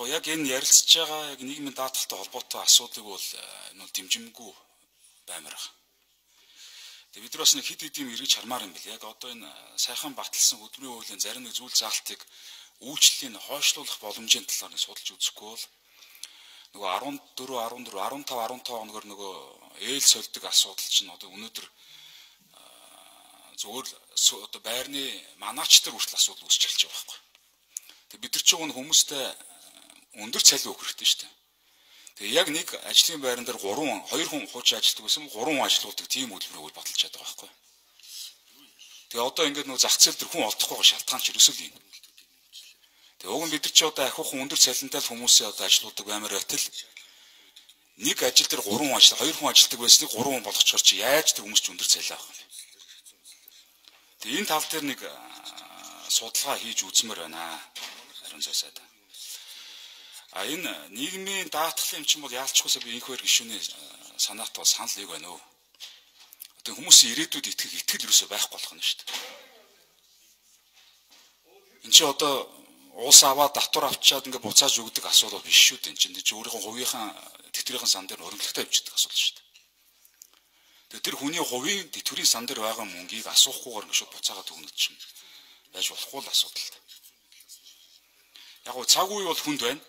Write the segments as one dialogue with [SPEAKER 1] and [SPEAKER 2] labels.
[SPEAKER 1] гоо яг энэ ярилцж байгаа яг нийгмийн даатгалтай холбоотой асуудлыг бол энэ бол дэмжимгүй баймар байна. Тэгээ бид нар бас нэг хид хид юм эргэж хармаар юм бэл. Яг одоо энэ сайхан баталсан хөдөлмөрийн хуулийн зарим нэг зүйл заалтыг үйлчлэлийн хойшлуулах боломжийн талаар нэг судалж үзэхгүй бол нөгөө 14 14 15 15 оногор нөгөө ээл сольдог асуудал чинь одоо өнөөдөр зүгээр одоо байрны манаач нар хүртэл асуудал үүсч эхэлж байгаа байхгүй. Тэгээ бид нар ч уг хүмүүстэй өндөр цалин өгөх хэрэгтэй шүү дээ. Тэгээ яг нэг ажлын байран дээр 3 хүн, 2 хүн хууч ажилладаг байсан бол 3 хүн ажилладаг тийм хөдөлмөрөөр баталж чаддаг байхгүй. Тэгээ одоо ингээд нөгөө зах зээл дээр хүн олдохгүй шалтгаан ч ерөөсөө юм. Тэгээ уг нь бид нар ч одоо ахиухан өндөр цалинтай хүмүүсээ одоо ажилладаг баймаар байтал нэг ажил дээр 3 хүн ажил, 2 хүн ажилладаг байсныг 3 хүн болгочихор чи яаж тэр хүмүүс ч өндөр цалин авах юм. Тэгээ энэ тал дээр нэг судалгаа хийж үзмээр байна. Харин зайсаад. А энэ нийгмийн даатгалын юм чинь бол яалчгүйсээ би инхвэр гişүний санаат бол санал нэг байна уу? Одоо хүмүүсийн ирээдүйд итгэх итгэл юусоо байхгүй болох нь шүү дээ. Энд чи одоо уус аваад татвар авчаад ингээд буцааж өгдөг асуудал биш шүү дээ. Энд чи өөрийнхөө хувийнхаа тэтгэврийн сан дээр хөрөнгөлтөй авчдаг асуудал шүү дээ. Тэгээ тэр хүний хувийн тэтгэврийн сан дээр байгаа мөнгийг асуухгүйгээр ингэ шууд буцаагаад өгнөд чинь байж болохгүй л асуудал. Яг гоо цаг үе бол хүнд байна.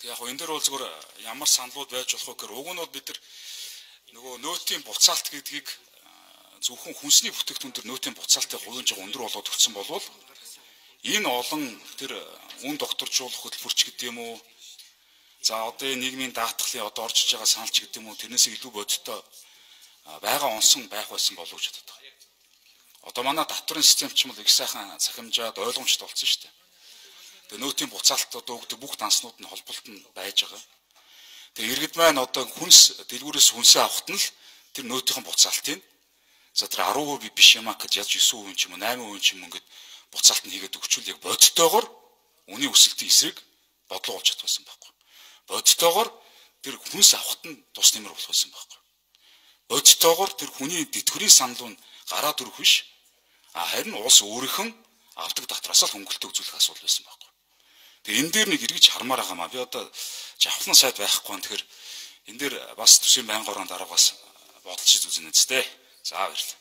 [SPEAKER 1] Тэг яг гоо энэ дээр бол зөвхөн ямар саналууд байж болох вэ гэхээр уг нь бол бид нар нөгөө нөөтийн буцаалт гэдгийг зөвхөн хүнсний бүтээгдэхүүн төр нөөтийн буцаалтын хувийн жиг өндөр болоод өгсөн болвол энэ олон тэр үн докторжуулах хөтөлбөрч гэдэг юм уу За одоо нийгмийн даатгалын одоо орж иж байгаа саналч гэдэг юм уу тэрнээс илүү бодиттой байгаа онсон байх байсан болов уу гэдэг байна. Одоо манай татварын систем ч юм бол их сайхан цахимжаад ойлгомжтой болсон шүү дээ. Тэгээ нөөтийн буцаалт одоо өгдөг бүх данснууд нь холболт нь байж байгаа. Тэгээ иргэд маань одоо хүнс дэлгүүрээс хүнсээ авахт нь л тэр нөөтийн буцаалтыг за тэр 10% биш юмаа гэж яаж 9% ч юм уу 8% ч юм ингээд буцаалт нь хийгээд өгчүүл яг бодтойгоор үний өсөлтийн эсрэг бодлого болж чадсан байхгүй. Бодтойгоор тэр хүнс авахт нь тус нэмэр болох байсан байхгүй бодтойгоор тэр хүний тэтгэврийн санал нь гараад өрөх биш. А харин улс өөрийнх нь авдаг дотроос л хөнгөлтөө үзүүлэх асуудал байсан байхгүй. Тэгээ энэ дээр нэг эргэж хармаар байгаа маа. Би одоо жавхлан сайд байхгүй юм. Тэгэхээр энэ дээр бас төсвийн байнгын дараагаас бодолч үзэн үсттэй. За баярлалаа.